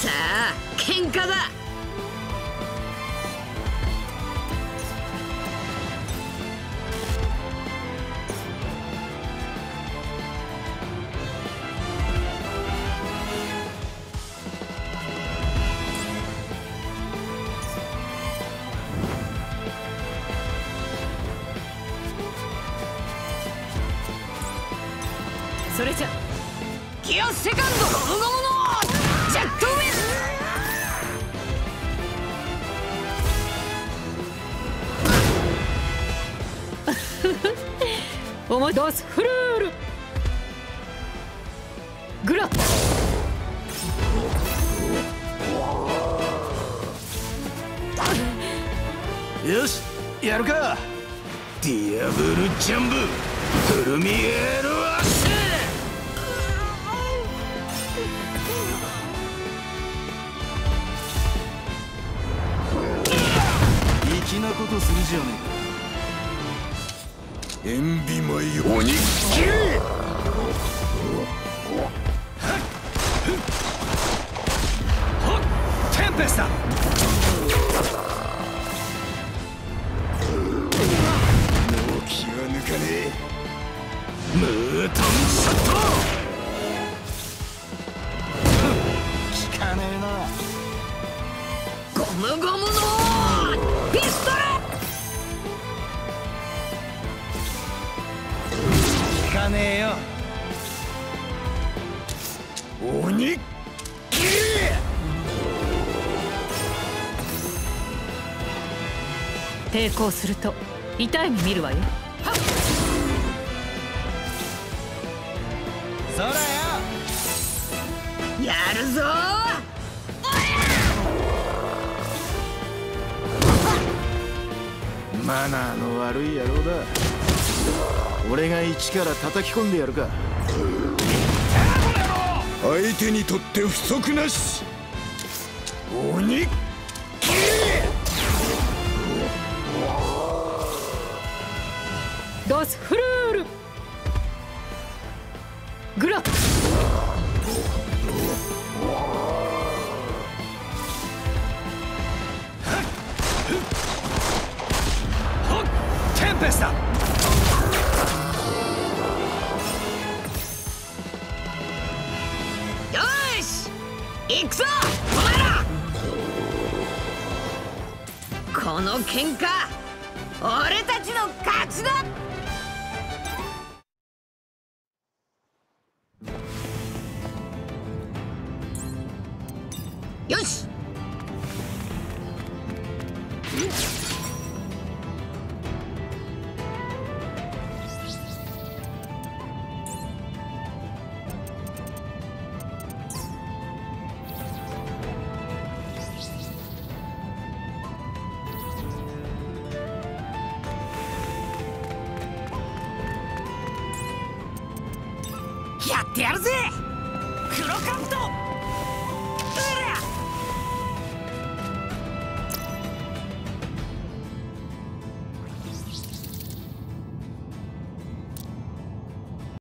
さあ喧嘩だ。それじゃギアセカンドゴムゴムのジェットウィンおもドスフルール。グラよしやるか。ディアブルジャンブ。フルミエロアシ粋なことするじゃねえか。塩ビマイ鬼。切れテンペスタもう気が抜かねえ。ムートンショット効かねえな。ゴムゴムのピストルねえよ。鬼抵抗すると痛い目見るわよ。そらよ。やるぞ。マナーの悪い野郎だ俺が一から叩き込んでやるか。相手にとって不足なし。鬼。ドスフルール。グラテンペスタこの喧嘩俺たちの勝ちだ！よし！やってやるぜ黒カブト